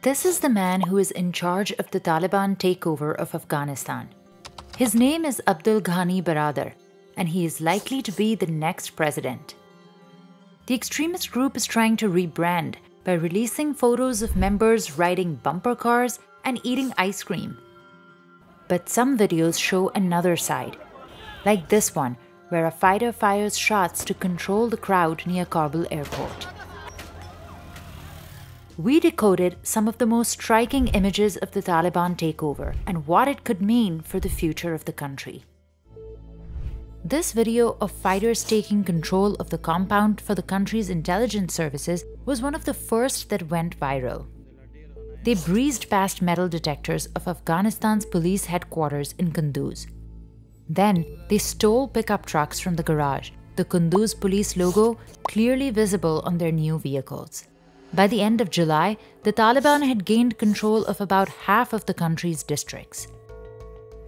This is the man who is in charge of the Taliban takeover of Afghanistan. His name is Abdul Ghani Baradar, and he is likely to be the next president. The extremist group is trying to rebrand by releasing photos of members riding bumper cars and eating ice cream. But some videos show another side, like this one, where a fighter fires shots to control the crowd near Kabul airport we decoded some of the most striking images of the Taliban takeover and what it could mean for the future of the country. This video of fighters taking control of the compound for the country's intelligence services was one of the first that went viral. They breezed past metal detectors of Afghanistan's police headquarters in Kunduz. Then they stole pickup trucks from the garage, the Kunduz police logo clearly visible on their new vehicles. By the end of July, the Taliban had gained control of about half of the country's districts.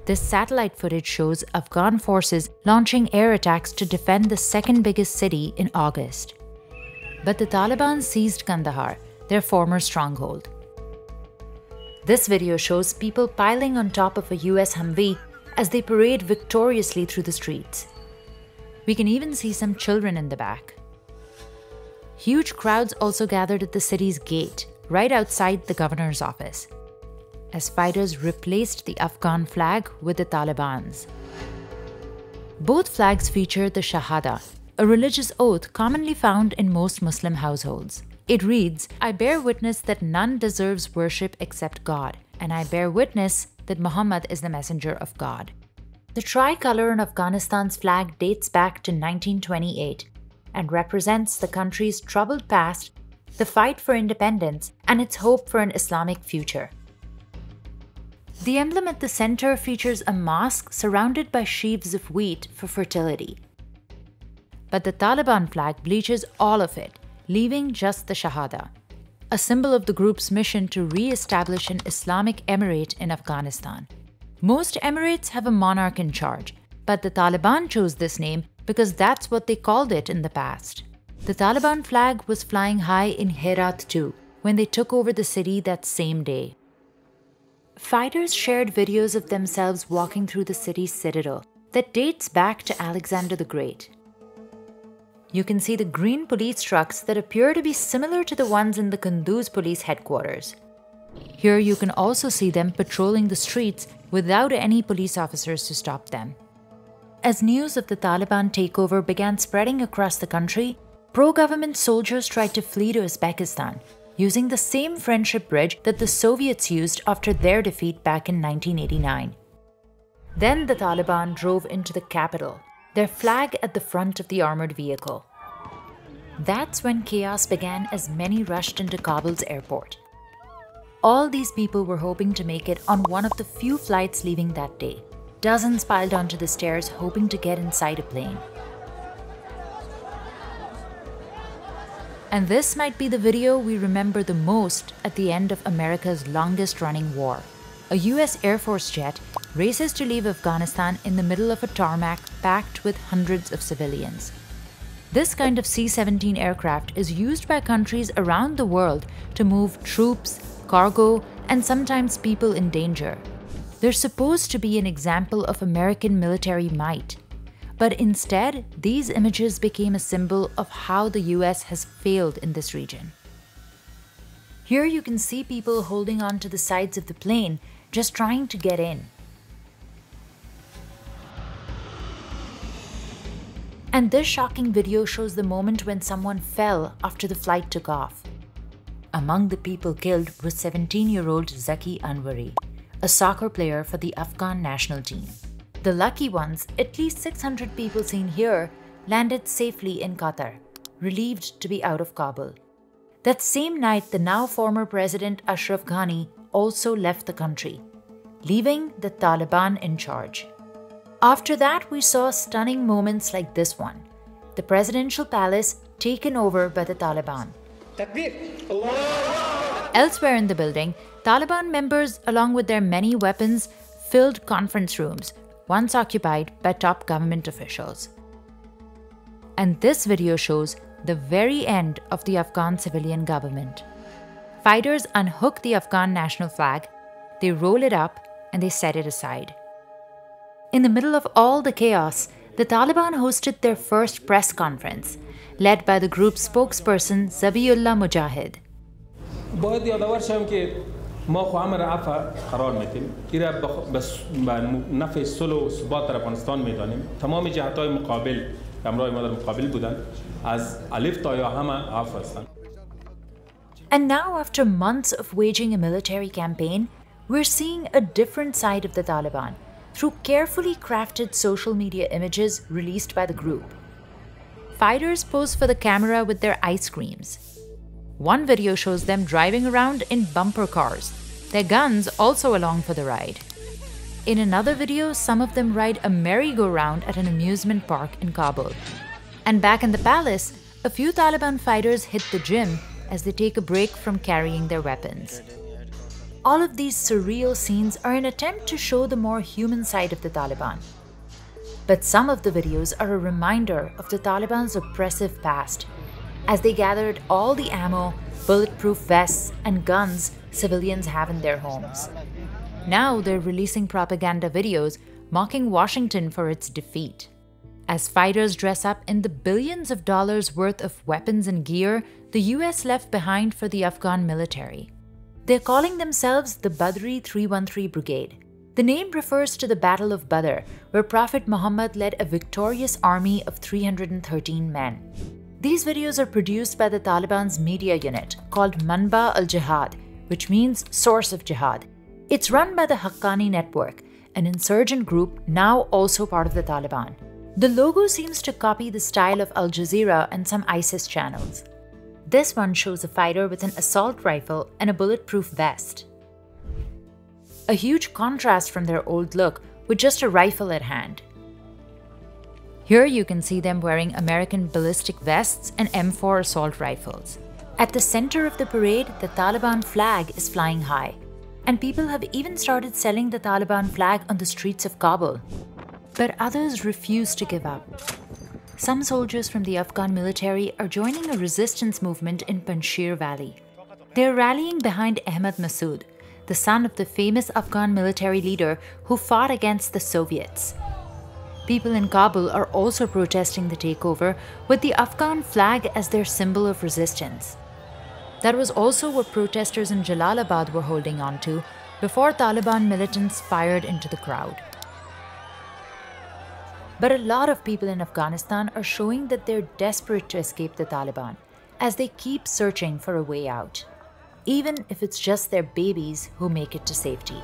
This satellite footage shows Afghan forces launching air attacks to defend the second biggest city in August. But the Taliban seized Kandahar, their former stronghold. This video shows people piling on top of a US Humvee as they parade victoriously through the streets. We can even see some children in the back. Huge crowds also gathered at the city's gate, right outside the governor's office, as fighters replaced the Afghan flag with the Taliban's. Both flags feature the Shahada, a religious oath commonly found in most Muslim households. It reads I bear witness that none deserves worship except God, and I bear witness that Muhammad is the messenger of God. The tricolour in Afghanistan's flag dates back to 1928 and represents the country's troubled past, the fight for independence, and its hope for an Islamic future. The emblem at the center features a mosque surrounded by sheaves of wheat for fertility. But the Taliban flag bleaches all of it, leaving just the Shahada, a symbol of the group's mission to re establish an Islamic emirate in Afghanistan. Most emirates have a monarch in charge, but the Taliban chose this name because that's what they called it in the past. The Taliban flag was flying high in Herat too, when they took over the city that same day. Fighters shared videos of themselves walking through the city's citadel that dates back to Alexander the Great. You can see the green police trucks that appear to be similar to the ones in the Kunduz police headquarters. Here you can also see them patrolling the streets without any police officers to stop them. As news of the Taliban takeover began spreading across the country, pro government soldiers tried to flee to Uzbekistan, using the same friendship bridge that the Soviets used after their defeat back in 1989. Then the Taliban drove into the capital, their flag at the front of the armored vehicle. That's when chaos began as many rushed into Kabul's airport. All these people were hoping to make it on one of the few flights leaving that day. Dozens piled onto the stairs, hoping to get inside a plane. And this might be the video we remember the most at the end of America's longest running war. A US Air Force jet races to leave Afghanistan in the middle of a tarmac packed with hundreds of civilians. This kind of C 17 aircraft is used by countries around the world to move troops, cargo, and sometimes people in danger. They're supposed to be an example of American military might. But instead, these images became a symbol of how the US has failed in this region. Here you can see people holding on to the sides of the plane, just trying to get in. And this shocking video shows the moment when someone fell after the flight took off. Among the people killed was 17 year old Zaki Anwari a soccer player for the Afghan national team. The lucky ones, at least 600 people seen here, landed safely in Qatar, relieved to be out of Kabul. That same night, the now former President Ashraf Ghani also left the country, leaving the Taliban in charge. After that, we saw stunning moments like this one the presidential palace taken over by the Taliban. Elsewhere in the building, Taliban members, along with their many weapons, filled conference rooms, once occupied by top government officials. And this video shows the very end of the Afghan civilian government. Fighters unhook the Afghan national flag, they roll it up, and they set it aside. In the middle of all the chaos, the Taliban hosted their first press conference, led by the group's spokesperson Zabiullah Mujahid. باید یادآور شم که ما خو امر عفو قرار میدیم این را به نفع صلح و ثبات در افغانستان میدانیم تمام جهت های مقابل همراه ما در مقابل بودن از الف تا یا همه عفو هستند And now, after months of waging a military campaign, we're seeing a different side of the Taliban through carefully crafted social media images released by the group. Fighters pose for the camera with their ice creams. one video shows them driving around in bumper cars, their guns also along for the ride. In another video, some of them ride a merry-go-round at an amusement park in Kabul. And back in the palace, a few Taliban fighters hit the gym as they take a break from carrying their weapons. All of these surreal scenes are an attempt to show the more human side of the Taliban. But some of the videos are a reminder of the Taliban's oppressive past, as they gathered all the ammo, bulletproof vests, and guns civilians have in their homes. Now they're releasing propaganda videos mocking Washington for its defeat. As fighters dress up in the billions of dollars worth of weapons and gear the US left behind for the Afghan military. They're calling themselves the Badri 313 Brigade. The name refers to the Battle of Badr, where Prophet Muhammad led a victorious army of 313 men. These videos are produced by the Taliban's media unit called Manba al Jihad, which means source of jihad. It's run by the Haqqani Network, an insurgent group now also part of the Taliban. The logo seems to copy the style of Al Jazeera and some ISIS channels. This one shows a fighter with an assault rifle and a bulletproof vest. A huge contrast from their old look with just a rifle at hand. Here you can see them wearing American ballistic vests and M4 assault rifles. At the center of the parade, the Taliban flag is flying high, and people have even started selling the Taliban flag on the streets of Kabul. But others refuse to give up. Some soldiers from the Afghan military are joining a resistance movement in Panjshir Valley. They are rallying behind Ahmad Massoud, the son of the famous Afghan military leader who fought against the Soviets. People in Kabul are also protesting the takeover with the Afghan flag as their symbol of resistance. That was also what protesters in Jalalabad were holding on to before Taliban militants fired into the crowd. But a lot of people in Afghanistan are showing that they're desperate to escape the Taliban as they keep searching for a way out, even if it's just their babies who make it to safety.